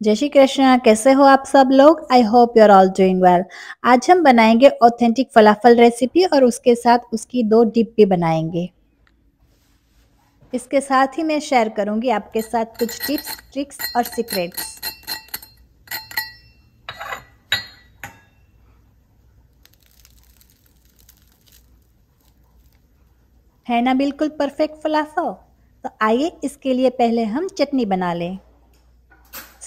जय श्री कृष्ण, कैसे हो आप सब लोग? I hope you are all doing well आज हम बनाएँगे ऑथेंटिक फलाफल रेसिपी और उसके साथ उसकी दो डिप भी बनाएँगे। इसके साथ ही मैं शेयर करूँगी आपके साथ कुछ टिप्स ट्रिक्स और सीक्रेट्स है ना बिल्कुल परफेक्ट फलाफल तो आइए इसके लिए पहले हम चटनी बना लें।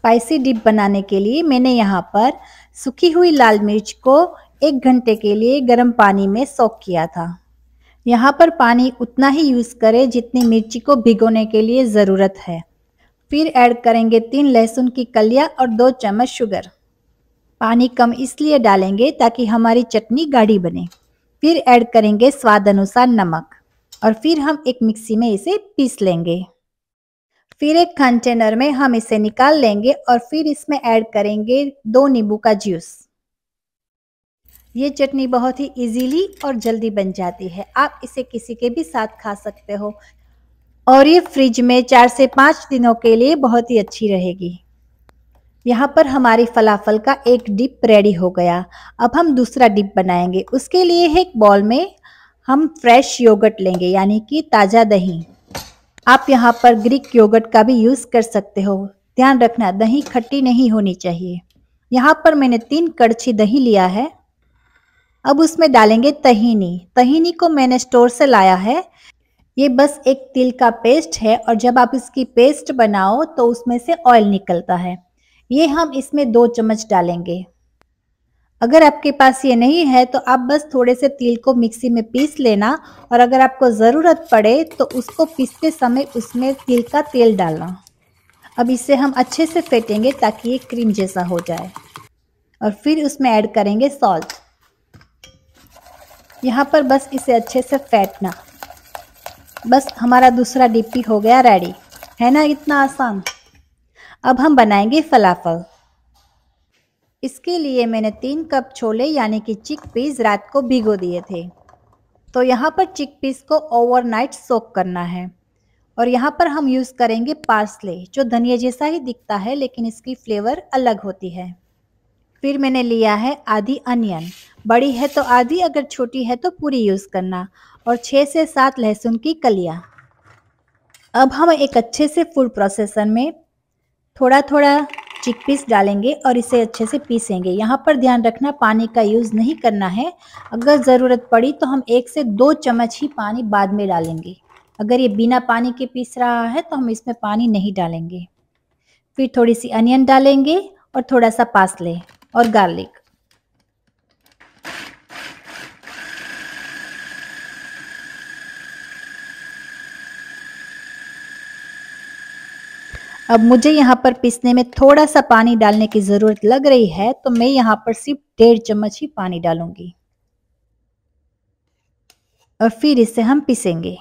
स्पाइसी डिप बनाने के लिए मैंने यहाँ पर सूखी हुई लाल मिर्च को एक घंटे के लिए गर्म पानी में सोख किया था। यहाँ पर पानी उतना ही यूज़ करें जितनी मिर्ची को भिगोने के लिए ज़रूरत है। फिर ऐड करेंगे तीन लहसुन की कलिया और दो चम्मच शुगर पानी कम इसलिए डालेंगे ताकि हमारी चटनी गाढ़ी बने। फिर ऐड करेंगे स्वाद अनुसार नमक। और फिर हम एक मिक्सी में इसे पीस लेंगे। फिर एक कंटेनर में हम इसे निकाल लेंगे और फिर इसमें ऐड करेंगे दो नींबू का जूस ये चटनी बहुत ही इजीली और जल्दी बन जाती है। आप इसे किसी के भी साथ खा सकते हो। और ये फ्रिज में चार से पाँच दिनों के लिए बहुत ही अच्छी रहेगी। यहाँ पर हमारी फलाफल का एक डिप रेडी हो गया। अब हम दूसरा डिप बनाएँगे। उसके लिए एक बॉल में हम फ्रेश योगर्ट लेंगे, यानी कि ताज़ा दही। आप यहाँ पर ग्रीक योगर्ट का भी यूज़ कर सकते हो। ध्यान रखना, दही खट्टी नहीं होनी चाहिए। यहाँ पर मैंने तीन कड़छी दही लिया है। अब उसमें डालेंगे तहीनी। तहीनी को मैंने स्टोर से लाया है। ये बस एक तिल का पेस्ट है और जब आप इसकी पेस्ट बनाओ तो उसमें से ऑयल निकलता है। ये हम इसमें दो चम्मच डालेंगे। अगर आपके पास ये नहीं है तो आप बस थोड़े से तिल को मिक्सी में पीस लेना और अगर आपको ज़रूरत पड़े तो उसको पीसते समय उसमें तिल का तेल डालना। अब इसे हम अच्छे से फेंटेंगे ताकि ये क्रीम जैसा हो जाए। और फिर उसमें ऐड करेंगे सॉल्ट। यहाँ पर बस इसे अच्छे से फेंटना। बस हमारा दूसरा डिप्पी हो गया रेडी। है ना? इतना आसान। अब हम बनाएँगे फलाफल। इसके लिए मैंने तीन कप छोले यानी कि चिक पीस रात को भिगो दिए थे। तो यहाँ पर चिक पीस को ओवरनाइट सोक करना है। और यहाँ पर हम यूज़ करेंगे पार्सले, जो धनिया जैसा ही दिखता है, लेकिन इसकी फ्लेवर अलग होती है। फिर मैंने लिया है आधी अनियन। बड़ी है तो आधी, अगर छोटी है तो पूरी यूज़ करना। और छः से सात लहसुन की कलियाँ। अब हम एक अच्छे से फ़ूड प्रोसेसर में थोड़ा थोड़ा चिकपीस डालेंगे और इसे अच्छे से पीसेंगे। यहाँ पर ध्यान रखना, पानी का यूज़ नहीं करना है। अगर ज़रूरत पड़ी तो हम एक से दो चम्मच ही पानी बाद में डालेंगे। अगर ये बिना पानी के पीस रहा है तो हम इसमें पानी नहीं डालेंगे। फिर थोड़ी सी अनियन डालेंगे और थोड़ा सा पासले और गार्लिक। अब मुझे यहाँ पर पीसने में थोड़ा सा पानी डालने की ज़रूरत लग रही है तो मैं यहाँ पर सिर्फ़ डेढ़ चम्मच ही पानी डालूँगी। और फिर इसे हम पीसेंगे।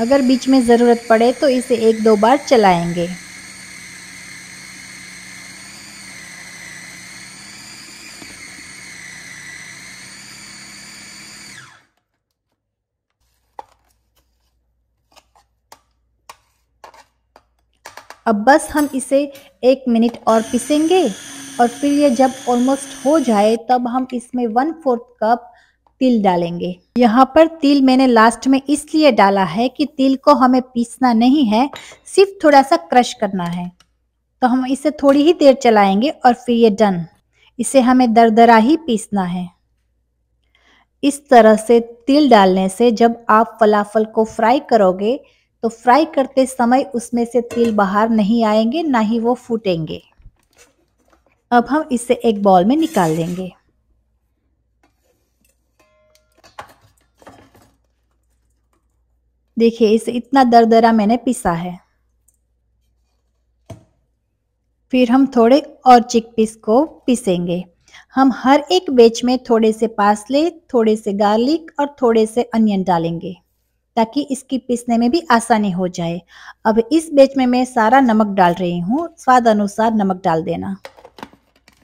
अगर बीच में ज़रूरत पड़े तो इसे एक दो बार चलाएँगे। अब बस हम इसे एक मिनट और पीसेंगे और फिर ये जब ऑलमोस्ट हो जाए, तब हम इसमें वन फोर्थ कप तिल डालेंगे। यहाँ पर तिल मैंने लास्ट में इसलिए डाला है कि तिल को हमें पीसना नहीं है, सिर्फ़ थोड़ा सा क्रश करना है। तो हम इसे थोड़ी ही देर चलाएँगे और फिर ये डन इसे हमें दरदरा ही पीसना है। इस तरह से तिल डालने से जब आप फलाफल को फ्राई करोगे तो फ्राई करते समय उसमें से तिल बाहर नहीं आएँगे, ना ही वो फूटेंगे। अब हम इसे एक बॉल में निकाल लेंगे। देखिए, इसे इतना दरदरा मैंने पिसा है। फिर हम थोड़े और चिक पीस को पीसेंगे। हम हर एक बेच में थोड़े से पासले थोड़े से गार्लिक और थोड़े से अनियन डालेंगे। ताकि इसकी पीसने में भी आसानी हो जाए। अब इस बेच में मैं सारा नमक डाल रही हूँ। स्वाद अनुसार नमक डाल देना।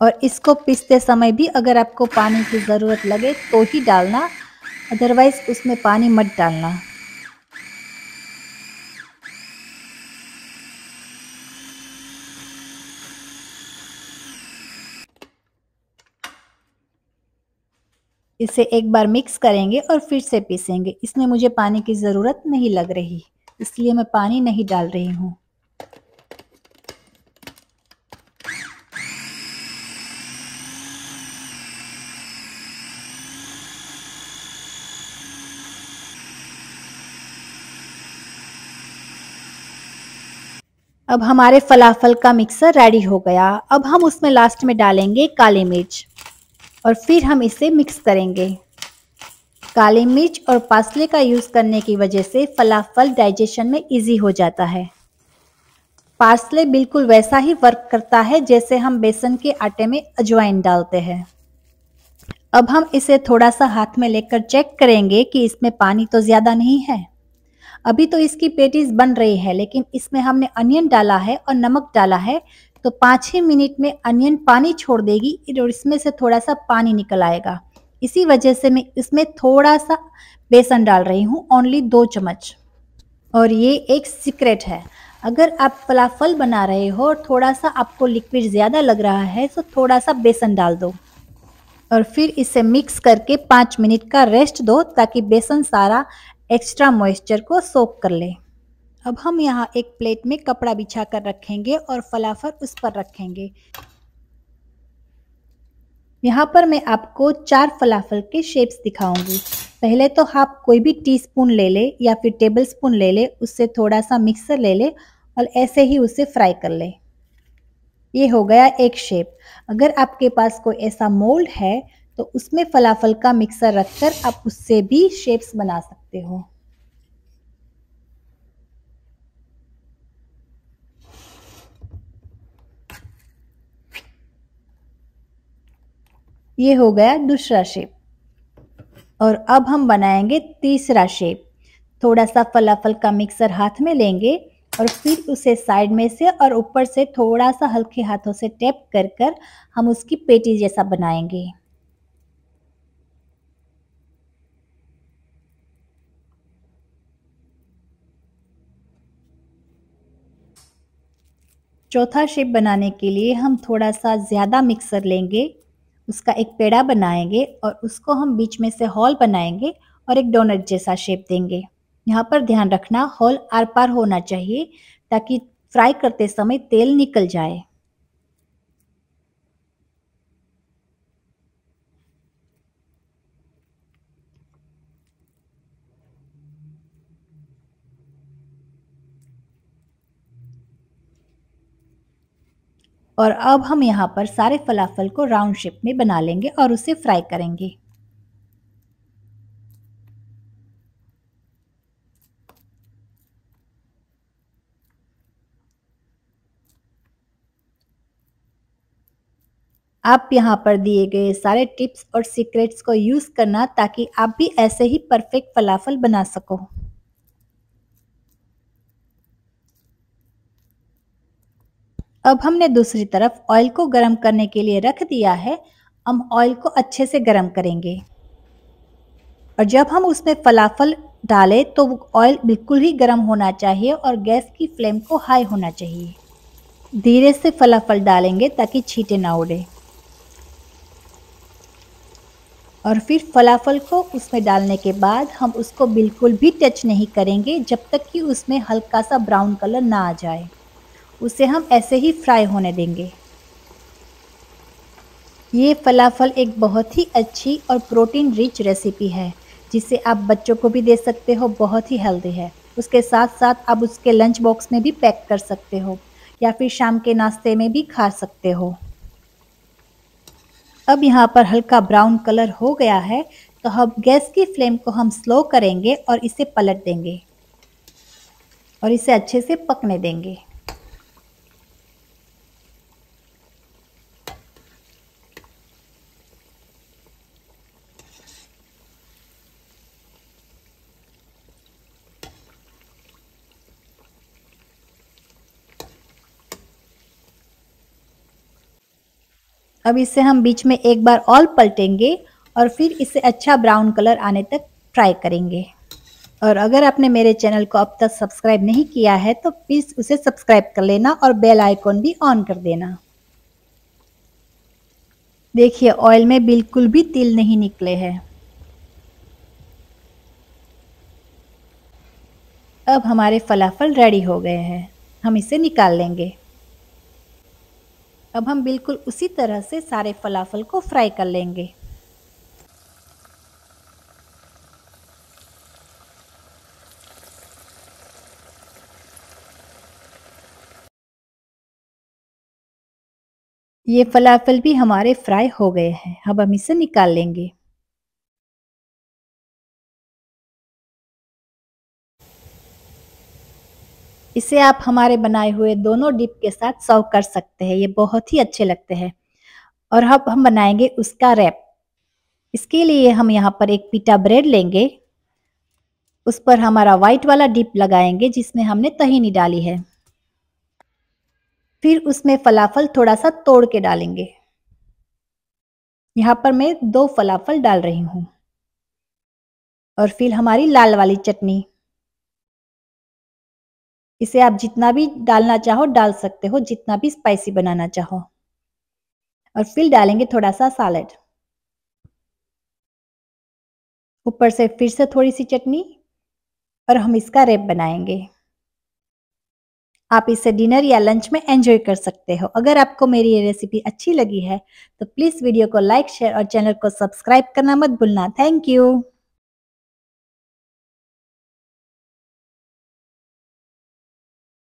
और इसको पीसते समय भी अगर आपको पानी की ज़रूरत लगे तो ही डालना। अदरवाइज़ उसमें पानी मत डालना। इसे एक बार मिक्स करेंगे और फिर से पीसेंगे। इसमें मुझे पानी की ज़रूरत नहीं लग रही, इसलिए मैं पानी नहीं डाल रही हूँ। अब हमारे फलाफल का मिक्सर रेडी हो गया। अब हम उसमें लास्ट में डालेंगे काली मिर्च। और फिर हम इसे मिक्स करेंगे। काली मिर्च और पासले का यूज़ करने की वजह से फलाफल डाइजेशन में इजी हो जाता है। पासले बिल्कुल वैसा ही वर्क करता है जैसे हम बेसन के आटे में अजवाइन डालते हैं। अब हम इसे थोड़ा सा हाथ में लेकर चेक करेंगे कि इसमें पानी तो ज़्यादा नहीं है। अभी तो इसकी पेटीज बन रही है, लेकिन इसमें हमने अनियन डाला है और नमक डाला है तो पाँच ही मिनट में अनियन पानी छोड़ देगी और इसमें से थोड़ा सा पानी निकल आएगा। इसी वजह से मैं इसमें थोड़ा सा बेसन डाल रही हूँ ओनली दो चम्मच। और ये एक सीक्रेट है। अगर आप फलाफल बना रहे हो और थोड़ा सा आपको लिक्विड ज़्यादा लग रहा है तो थोड़ा सा बेसन डाल दो। और फिर इसे मिक्स करके पाँच मिनट का रेस्ट दो ताकि बेसन सारा एक्स्ट्रा मॉइस्चर को सोक कर ले। अब हम यहाँ एक प्लेट में कपड़ा बिछा कर रखेंगे और फलाफल उस पर रखेंगे। यहाँ पर मैं आपको चार फलाफल के शेप्स दिखाऊँगी। पहले तो आप कोई भी टीस्पून ले ले या फिर टेबल स्पून ले ले, उससे थोड़ा सा मिक्सर ले ले और ऐसे ही उसे फ्राई कर ले। ये हो गया एक शेप अगर आपके पास कोई ऐसा मोल्ड है तो उसमें फलाफल का मिक्सर रखकर आप उससे भी शेप्स बना सकते हो। ये हो गया दूसरा शेप और अब हम बनाएँगे तीसरा शेप थोड़ा सा फलाफल का मिक्सर हाथ में लेंगे और फिर उसे साइड में से और ऊपर से थोड़ा सा हल्के हाथों से टैप कर कर हम उसकी पेटी जैसा बनाएँगे. चौथा शेप बनाने के लिए हम थोड़ा सा ज़्यादा मिक्सर लेंगे. उसका एक पेड़ा बनाएँगे और उसको हम बीच में से हॉल बनाएँगे और एक डोनट जैसा शेप देंगे। यहाँ पर ध्यान रखना, हॉल आर पार होना चाहिए ताकि फ्राई करते समय तेल निकल जाए। और अब हम यहाँ पर सारे फलाफल को राउंड शेप में बना लेंगे और उसे फ्राई करेंगे। आप यहाँ पर दिए गए सारे टिप्स और सीक्रेट्स को यूज़ करना ताकि आप भी ऐसे ही परफेक्ट फलाफल बना सको। अब हमने दूसरी तरफ़ ऑयल को गर्म करने के लिए रख दिया है। हम ऑयल को अच्छे से गर्म करेंगे। और जब हम उसमें फलाफल डालें तो ऑयल बिल्कुल ही गर्म होना चाहिए और गैस की फ्लेम को हाई होना चाहिए। धीरे से फलाफल डालेंगे ताकि छीटे ना उड़े। और फिर फलाफल को उसमें डालने के बाद हम उसको बिल्कुल भी टच नहीं करेंगे जब तक कि उसमें हल्का सा ब्राउन कलर ना आ जाए। उसे हम ऐसे ही फ्राई होने देंगे। ये फलाफल एक बहुत ही अच्छी और प्रोटीन रिच रेसिपी है, जिसे आप बच्चों को भी दे सकते हो, बहुत ही हेल्दी है। उसके साथ साथ आप उसके लंच बॉक्स में भी पैक कर सकते हो, या फिर शाम के नाश्ते में भी खा सकते हो। अब यहाँ पर हल्का ब्राउन कलर हो गया है तो हम गैस की फ्लेम को हम स्लो करेंगे और इसे पलट देंगे और इसे अच्छे से पकने देंगे। अब इसे हम बीच में एक बार ऑल पलटेंगे और फिर इसे अच्छा ब्राउन कलर आने तक फ्राई करेंगे। और अगर आपने मेरे चैनल को अब तक सब्सक्राइब नहीं किया है तो प्लीज़ उसे सब्सक्राइब कर लेना और बेल आइकॉन भी ऑन कर देना। देखिए, ऑयल में बिल्कुल भी तिल नहीं निकले हैं। अब हमारे फलाफल रेडी हो गए हैं। हम इसे निकाल लेंगे। अब हम बिल्कुल उसी तरह से सारे फलाफल को फ्राई कर लेंगे। ये फलाफल भी हमारे फ्राई हो गए हैं। अब हम इसे निकाल लेंगे। इसे आप हमारे बनाए हुए दोनों डिप के साथ सर्व कर सकते हैं। ये बहुत ही अच्छे लगते हैं। और अब हम बनाएँगे उसका रैप। इसके लिए हम यहाँ पर एक पीटा ब्रेड लेंगे। उस पर हमारा वाइट वाला डिप लगाएँगे, जिसमें हमने तहीनी डाली है। फिर उसमें फलाफल थोड़ा सा तोड़ के डालेंगे। यहाँ पर मैं दो फलाफल डाल रही हूँ। और फिर हमारी लाल वाली चटनी। इसे आप जितना भी डालना चाहो, डाल सकते हो, जितना भी स्पाइसी बनाना चाहो। और फिर डालेंगे थोड़ा सा सैलेड ऊपर से फिर से थोड़ी सी चटनी और हम इसका रेप बनाएँगे। आप इसे डिनर या लंच में एंजॉय कर सकते हो। अगर आपको मेरी ये रेसिपी अच्छी लगी है तो प्लीज़ वीडियो को लाइक शेयर और चैनल को सब्सक्राइब करना मत भूलना। Thank you